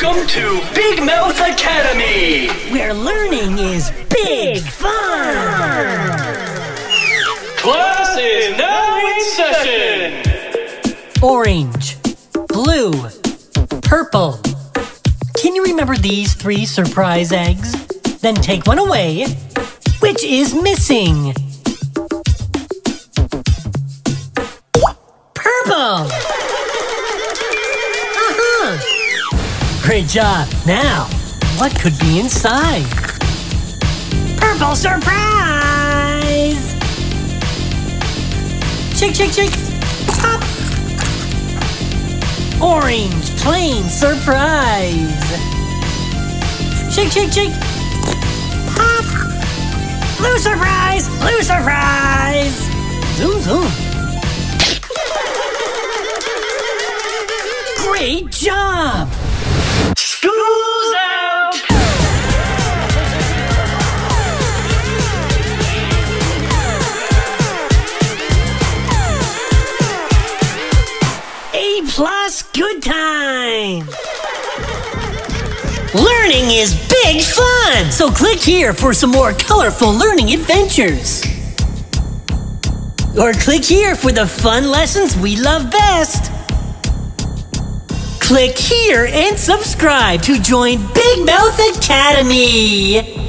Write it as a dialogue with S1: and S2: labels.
S1: Welcome to Big Mouth Academy.
S2: Where learning is big fun.
S1: Class is now in session.
S2: Orange, blue, purple. Can you remember these three surprise eggs? Then take one away. Which is missing? Purple! Great job. Now, what could be inside? Purple surprise! Shake, shake, shake. Pop! Orange plain surprise! Shake, shake, shake. Pop! Blue surprise! Blue surprise! Zoom, zoom. Great job! Plus good time! Learning is big fun! So click here for some more colorful learning adventures. Or click here for the fun lessons we love best. Click here and subscribe to join Big Mouth Academy.